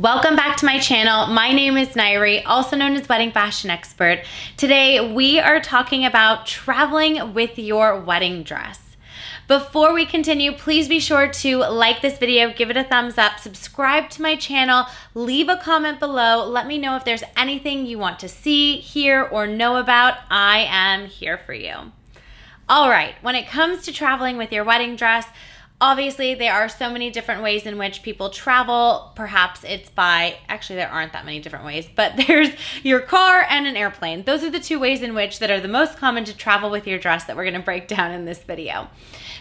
Welcome back to my channel. My name is Nayri, also known as Wedding Fashion Expert. Today we are talking about traveling with your wedding dress. Before we continue, please be sure to like this video, give it a thumbs up, subscribe to my channel, leave a comment below. Let me know if there's anything you want to see, hear, or know about. I am here for you. All right, when it comes to traveling with your wedding dress, Obviously, there are so many different ways in which people travel. Perhaps it's by, actually, there aren't that many different ways, but there's your car and an airplane. Those are the two ways in which that are the most common to travel with your dress that we're gonna break down in this video.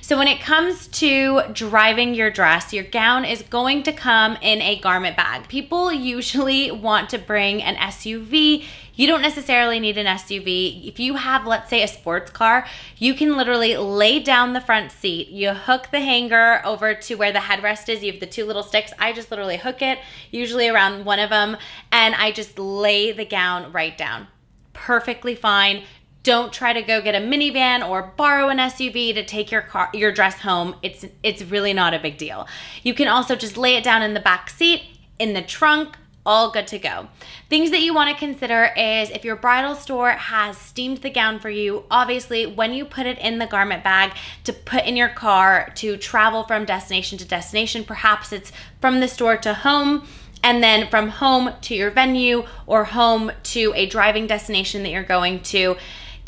So when it comes to driving your dress, your gown is going to come in a garment bag. People usually want to bring an SUV you don't necessarily need an SUV. If you have, let's say, a sports car, you can literally lay down the front seat. You hook the hanger over to where the headrest is. You have the two little sticks. I just literally hook it, usually around one of them, and I just lay the gown right down. Perfectly fine. Don't try to go get a minivan or borrow an SUV to take your car your dress home. It's it's really not a big deal. You can also just lay it down in the back seat, in the trunk, all good to go. Things that you want to consider is if your bridal store has steamed the gown for you, obviously when you put it in the garment bag to put in your car to travel from destination to destination, perhaps it's from the store to home, and then from home to your venue or home to a driving destination that you're going to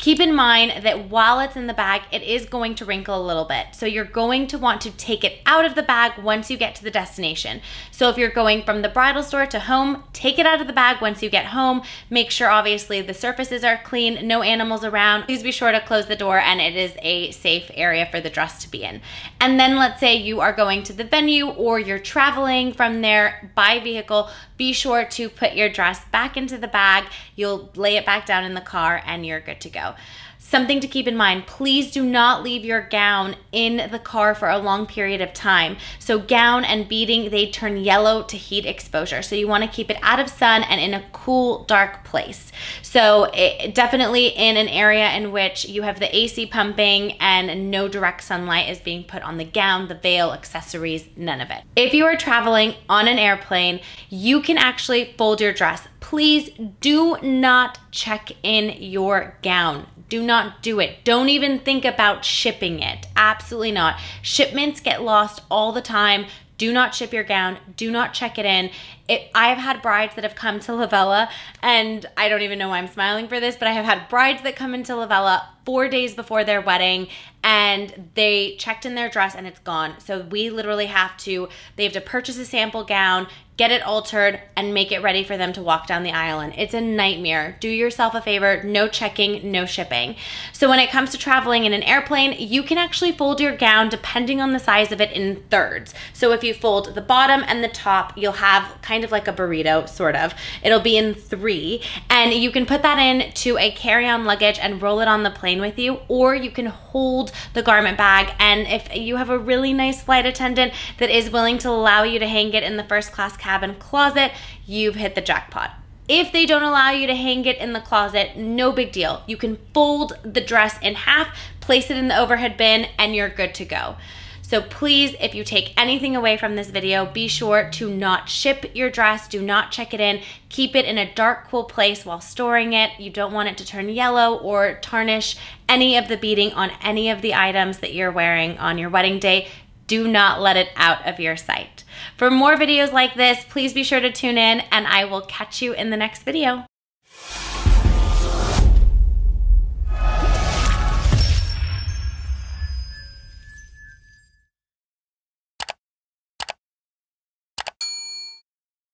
Keep in mind that while it's in the bag, it is going to wrinkle a little bit. So you're going to want to take it out of the bag once you get to the destination. So if you're going from the bridal store to home, take it out of the bag once you get home. Make sure obviously the surfaces are clean, no animals around. Please be sure to close the door and it is a safe area for the dress to be in. And then let's say you are going to the venue or you're traveling from there by vehicle, be sure to put your dress back into the bag. You'll lay it back down in the car and you're good to go. Something to keep in mind, please do not leave your gown in the car for a long period of time. So gown and beading, they turn yellow to heat exposure. So you wanna keep it out of sun and in a cool, dark place. So it, definitely in an area in which you have the AC pumping and no direct sunlight is being put on the gown, the veil, accessories, none of it. If you are traveling on an airplane, you can actually fold your dress. Please do not check in your gown. Do not do it. Don't even think about shipping it. Absolutely not. Shipments get lost all the time. Do not ship your gown. Do not check it in. It, I've had brides that have come to Lovella, and I don't even know why I'm smiling for this, but I have had brides that come into Lovella four days before their wedding and they checked in their dress and it's gone. So we literally have to, they have to purchase a sample gown, get it altered, and make it ready for them to walk down the aisle And It's a nightmare. Do yourself a favor, no checking, no shipping. So when it comes to traveling in an airplane, you can actually fold your gown depending on the size of it in thirds. So if you fold the bottom and the top, you'll have kind of like a burrito, sort of. It'll be in three, and you can put that in to a carry-on luggage and roll it on the plane with you, or you can hold the garment bag. And if you have a really nice flight attendant that is willing to allow you to hang it in the first class cabin closet, you've hit the jackpot. If they don't allow you to hang it in the closet, no big deal. You can fold the dress in half, place it in the overhead bin, and you're good to go. So please, if you take anything away from this video, be sure to not ship your dress. Do not check it in. Keep it in a dark, cool place while storing it. You don't want it to turn yellow or tarnish any of the beading on any of the items that you're wearing on your wedding day. Do not let it out of your sight. For more videos like this, please be sure to tune in and I will catch you in the next video.